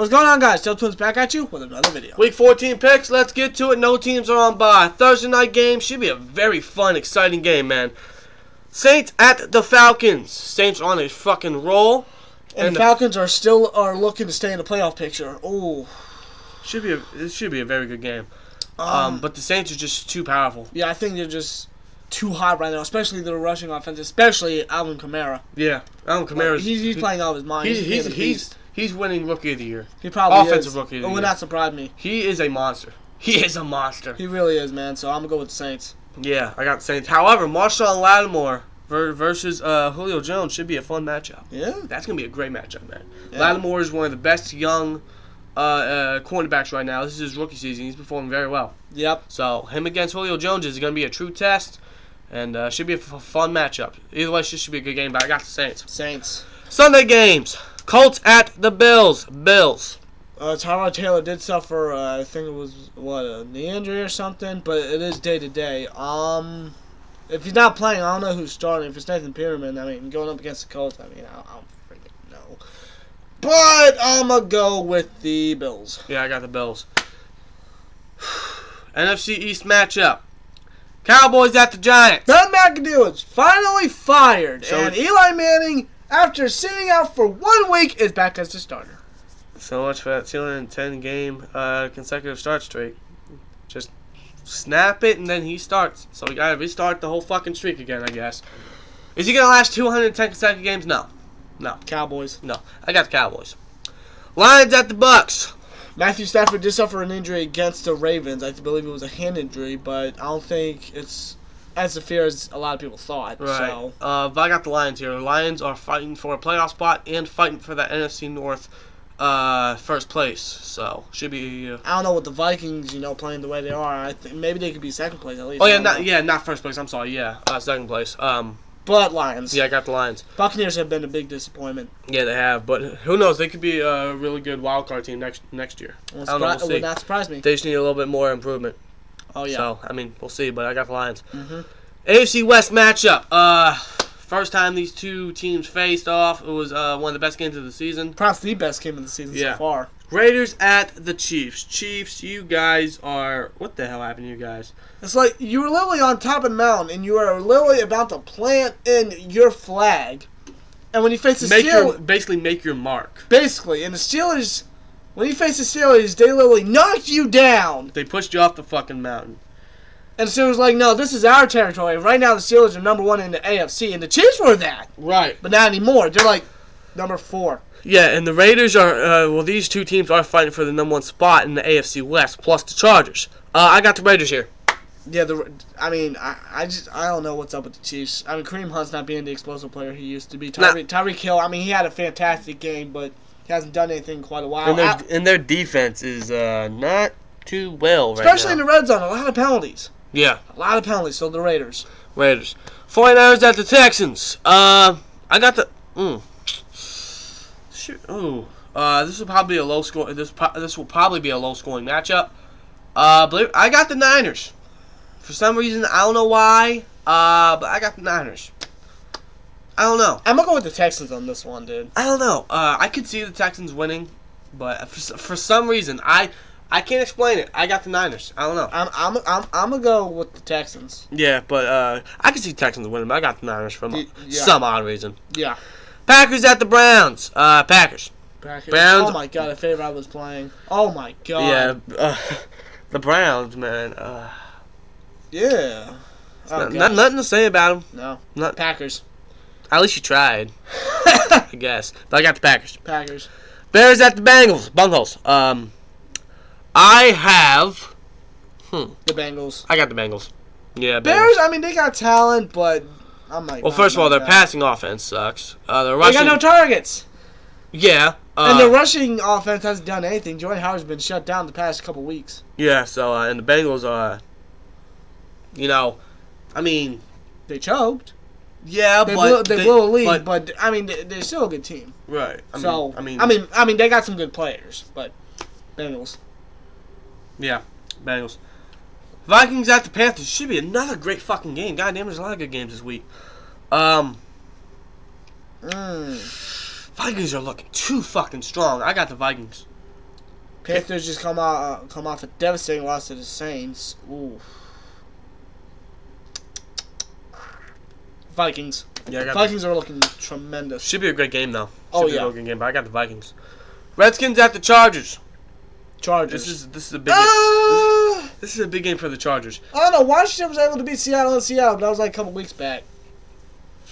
What's going on, guys? Steel Twins back at you with another video. Week 14 picks. Let's get to it. No teams are on bye. Thursday night game should be a very fun, exciting game, man. Saints at the Falcons. Saints on a fucking roll. And, And the Falcons are still are looking to stay in the playoff picture. Oh, Should be a, it should be a very good game. um, Um, but the Saints are just too powerful. yeah, I think they're just too hot right now, especially the rushing offense, especially Alvin Kamara. Yeah, Alvin Kamara's he's, he's playing out of his mind. He's He's, he's he's, beast. He's winning Rookie of the Year. he probably offensive is. rookie of the It would year. not surprise me. He is a monster. He is a monster. He really is, man. So I'm gonna go with the Saints. Yeah, I got Saints. However, Marshon Lattimore ver- versus uh, Julio Jones should be a fun matchup. Yeah. That's gonna be a great matchup, man. Yeah. Lattimore is one of the best young uh, uh, cornerbacks right now. This is his rookie season. He's performing very well. Yep. So him against Julio Jones is gonna be a true test, and uh, should be a f- fun matchup. Either way, it should be a good game. But I got the Saints. Saints. Sunday games: Colts at the Bills. Bills. Uh, Tyrod Taylor did suffer, uh, I think it was what a knee injury or something, but it is day to day. Um, if he's not playing, I don't know who's starting. If it's Nathan Peterman, I mean, going up against the Colts, I mean, I, I don't freaking know. But I'm gonna go with the Bills. Yeah, I got the Bills. NFC East matchup: Cowboys at the Giants. Ben McAdoo is finally fired, So- and Eli Manning, after sitting out for one week, is back as the starter. So much for that 210 game uh, consecutive start streak. Just snap it and then he starts. So we gotta restart the whole fucking streak again, I guess. Is he gonna last 210 consecutive games? No. No. Cowboys. No. I got the Cowboys. Lions at the Bucks. Matthew Stafford did suffer an injury against the Ravens. I believe it was a hand injury, but I don't think it's as severe as a lot of people thought. Right. So Uh, but I got the Lions here. The Lions are fighting for a playoff spot and fighting for that NFC North uh, first place. So should be. Uh, I don't know what the Vikings, you know, playing the way they are. I think maybe they could be second place at least. oh yeah, don't know. yeah, not first place. I'm sorry. Yeah, uh, second place. Um, But Lions. yeah, I got the Lions. Buccaneers have been a big disappointment. Yeah, they have, but who knows? They could be a really good wild card team next next year. It, I don't know, we'll see. would not surprise me. They just need a little bit more improvement. Oh yeah. So I mean, we'll see. But I got the Lions. hmm AFC West matchup. Uh, first time these two teams faced off. It was uh, one of the best games of the season. Perhaps the best game of the season Yeah. so far. Raiders at the Chiefs. Chiefs, you guys are what the hell happened to you guys? It's like you were literally on top of the mountain and you are literally about to plant in your flag. And when you face the Make Steelers, your basically make your mark. basically, and the Steelers, when you face the Steelers, they literally knocked you down. They pushed you off the fucking mountain. And the Steelers like, no, this is our territory. Right now, the Steelers are number one in the AFC, and the Chiefs were that, Right. but not anymore. They're like number four. Yeah, and the Raiders are uh, well. These two teams are fighting for the number one spot in the AFC West, plus the Chargers. Uh, I got the Raiders here. Yeah, the I mean, I, I just I don't know what's up with the Chiefs. I mean, Kareem Hunt's not being the explosive player he used to be. Tyreek Tyreek Hill, I mean, he had a fantastic game, but he hasn't done anything in quite a while. And their, I- and their defense is uh, not too well right especially in the red zone, a lot of penalties. yeah, A lot of penalties. So the Raiders. Raiders. 49ers at the Texans. Uh, I got the. Mm. Shoot. Ooh. Uh, this will probably be a low score. This this will probably be a low scoring matchup. Uh, believe I got the Niners. For some reason, I don't know why. Uh, but I got the Niners. I don't know. I'm gonna go with the Texans on this one, dude. I don't know. Uh, I could see the Texans winning, but for, for some reason, I I can't explain it. I got the Niners. I don't know. I'm I'm I'm, I'm gonna go with the Texans. Yeah, but uh, I could see Texans winning, but I got the Niners for yeah. some odd reason. Yeah. Packers at the Browns. Uh, Packers. Packers. Browns- Oh my god, if ever I was playing. Oh my god. Yeah, uh, the Browns, man. Uh, Yeah. Oh, not, not- nothing to say about them. no. Not, Packers. At least you tried, I guess. But I got the Packers. Packers. Bears at the Bengals. Bungles. Um, I have. Hmm. The Bengals. I got the Bengals. Yeah, Bengals. Bears. I mean, they got talent, but I'm like. Well, first of all, their that. passing offense sucks. Uh, their They rushing. got no targets. yeah. Uh, and the rushing offense hasn't done anything. Jordan Howard's been shut down the past couple weeks. yeah. So uh, and the Bengals are. You know, I mean, They choked. Yeah, They but blew, they, blew a lead, but- but, I mean, they, they're still a good team. right. I mean, so I mean, I mean, I mean, they got some good players, but Bengals. Yeah, Bengals. Vikings at the Panthers should be another great fucking game. God damn, there's a lot of good games this week. Um, Mm. Vikings are looking too fucking strong. I got the Vikings. Panthers just come out uh, come off a devastating loss to the Saints. Ooh. Vikings. Yeah, I got Vikings are looking tremendous. Should be a great game though. Should Oh, be yeah. good game. But I got the Vikings. Redskins at the Chargers. Chargers. This is this is a big. game. Ah! This is a big game for the Chargers. I don't know. Washington was able to beat Seattle in Seattle, but that was like a couple weeks back.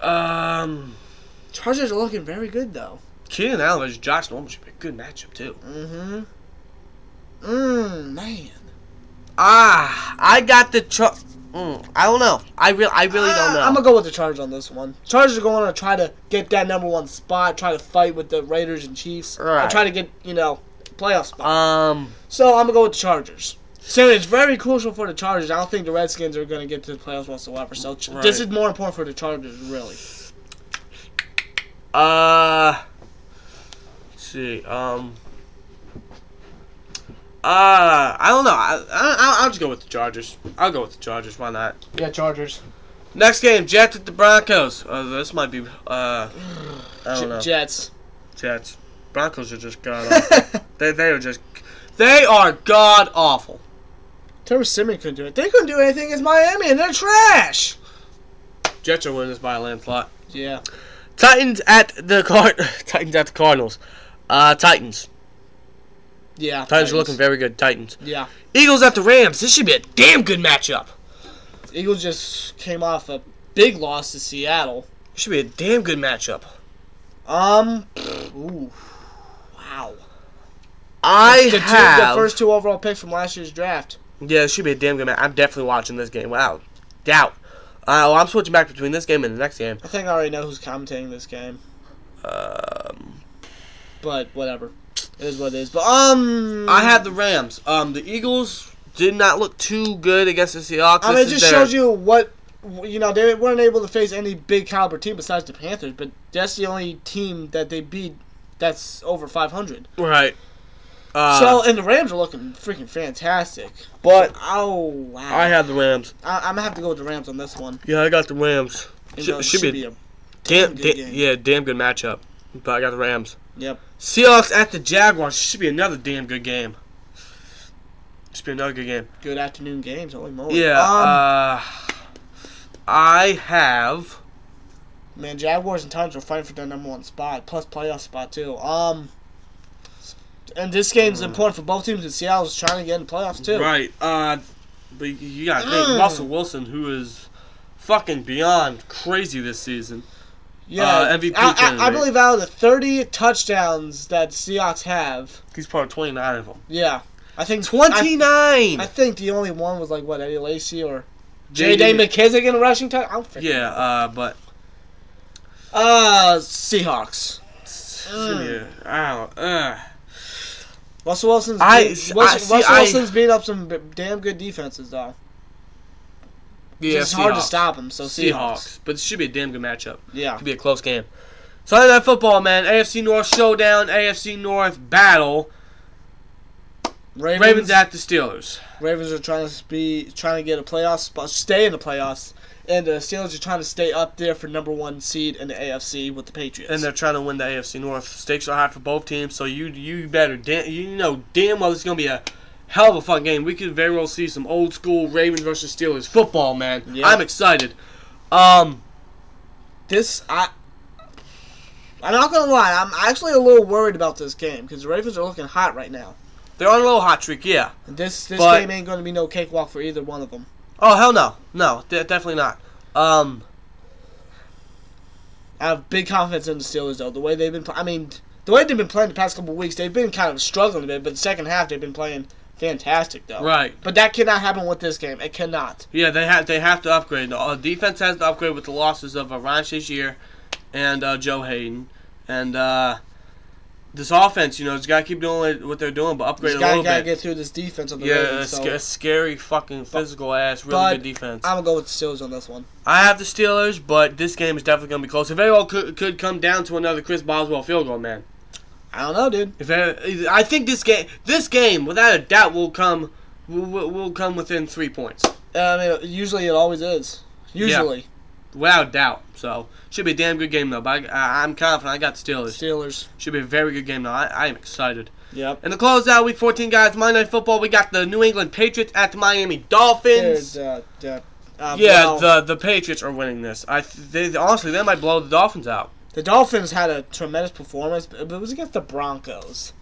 Um, Chargers are looking very good though. Keenan Allen versus Josh Norman should be a good matchup too. Mm-hmm. Mmm, man. Ah, I got the Char. Mm, I don't know. I really, I really don't know. I'm gonna go with the Chargers on this one. Chargers are going to try to get that number one spot, try to fight with the Raiders and Chiefs, Right. and try to get you know playoff spot. um, so I'm gonna go with the Chargers. So it's very crucial for the Chargers. I don't think the Redskins are gonna get to the playoffs whatsoever. So Right. this is more important for the Chargers, really. uh, let's see. Um, uh, I don't know. I, I, I'll just go with the Chargers. I'll go with the Chargers. Why not? Yeah, Chargers. Next game, Jets at the Broncos. Uh, this might be. Uh, I don't know. Jets. Jets. Broncos are just god awful. they they are just. They are god awful. Trevor Siemian couldn't do it. They couldn't do anything against Miami, and they're trash. Jets are winning this by a landslide. Yeah. Titans at the Card. Titans at the Cardinals. Uh, Titans. Yeah. Titans are looking very good. Titans. Yeah. Eagles at the Rams. This should be a damn good matchup. Eagles just came off a big loss to Seattle. This should be a damn good matchup. Um. Ooh. Wow. I the, two, have. the first two overall picks from last year's draft. Yeah, it should be a damn good match. I'm definitely watching this game. Wow. Doubt. Uh, well, I'm switching back between this game and the next game. I think I already know who's commentating this game, Um, but whatever. It is what it is. But um, I have the Rams. Um, the Eagles did not look too good against the Seahawks. I mean, it This just shows you what you know. They weren't able to face any big caliber team besides the Panthers, but that's the only team that they beat that's over 500. Right. Uh, so, and the Rams are looking freaking fantastic. but Oh wow! I have the Rams. I, I'm gonna have to go with the Rams on this one. Yeah, I got the Rams. You Should- know, should be a Damn, good da- game. yeah, damn good matchup. But I got the Rams. Yep. Seahawks at the Jaguars should be another damn good game. Should be another good game. good afternoon games. Holy moly! Yeah. Um, uh, I have. man, Jaguars and Titans are fighting for their number one spot, plus playoff spot too. Um, and this game game's important for both teams. And Seattle's trying to get in the playoffs too. Right. Uh, but you gotta think Mm. Russell Wilson, who is fucking beyond crazy this season. Yeah, Uh, MVP I, I, I believe out of the 30 touchdowns that Seahawks have, He's part of 29 of them. yeah, I think 29. I, I think the only one was like what Eddie Lacy or J.D. McKissic in a rushing touchdown. I Yeah. Uh, but Uh, Seahawks. mm. I don't. Uh, Russell Wilson's I- beat- I- Russell, see, Russell I- Wilson's beat up some damn good defenses though. Yeah. it's hard to stop them. So Seahawks. Seahawks. But it should be a damn good matchup. Yeah. Could be a close game. Sunday Night Football, man. AFC North showdown. AFC North battle. Ravens, Ravens at the Steelers. Ravens are trying to be trying to get a playoff spot, stay in the playoffs, and the Steelers are trying to stay up there for number one seed in the AFC with the Patriots. And they're trying to win the AFC North. Stakes are high for both teams, so you you better da- you know damn well it's gonna be a hell of a fun game. We could very well see some old school Ravens versus Steelers football, man. Yeah. I'm excited. Um, this I. I'm not gonna lie. I'm actually a little worried about this game because the Ravens are looking hot right now. they're on a little hot streak, yeah. And this this But- game ain't gonna be no cakewalk for either one of them. Oh hell no, no, de- definitely not. Um, I have big confidence in the Steelers though. The way they've been, I mean, the way they've been playing the past couple weeks, they've been kind of struggling a bit. But the second half, they've been playing fantastic though. right. But that cannot happen with this game. It cannot. Yeah, they have they have to upgrade. The uh, defense has to upgrade with the losses of uh, Ryan Shazier and uh, Joe Haden, and uh, this offense. You know, it's got to keep doing what they're doing, but upgrade Just a gotta, little gotta get through this defense of the yeah, a, Ravens. So a scary fucking physical ass, really good defense. I'm gonna go with the Steelers on this one. I have the Steelers, but this game is definitely going to be close. It very well could, could come down to another Chris Boswell field goal, man. I don't know, dude. If I, I think this game, this game, without a doubt, will come will, will come within three points, I mean, usually it always is. Usually, without a doubt. So should be a damn good game though. But I, I'm confident I got Steelers. Steelers. Should be a very good game though. I, I am excited. Yep. And the close out Week 14, guys, Monday Night Football, we got the New England Patriots at the Miami Dolphins. Uh, uh, uh, yeah, well, the the Patriots are winning this. I th- they honestly they might blow the Dolphins out. The Dolphins had a tremendous performance, but it was against the Broncos.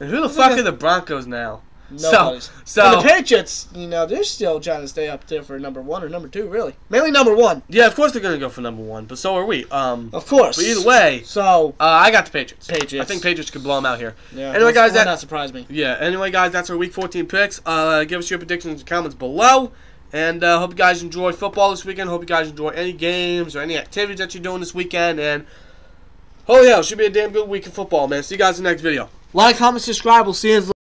And who the fuck at- are the Broncos now? Nobody's. So And the Patriots, you know, they're still trying to stay up there for number one or number two, really. Mainly number one, yeah, of course they're gonna go for number one, but so are we. Um, of course. but either way, So, uh, I got the Patriots. Patriots. I think Patriots could blow them out here. yeah. Anyway, guys, that- not surprise me. Yeah. Anyway, guys, that's our Week 14 picks. Uh, give us your predictions in the comments below. And uh, hope you guys enjoy football this weekend. Hope you guys enjoy any games or any activities that you're doing this weekend. And oh yeah, it should be a damn good week of football, man. See you guys in the next video. Like, comment, subscribe. We'll see you in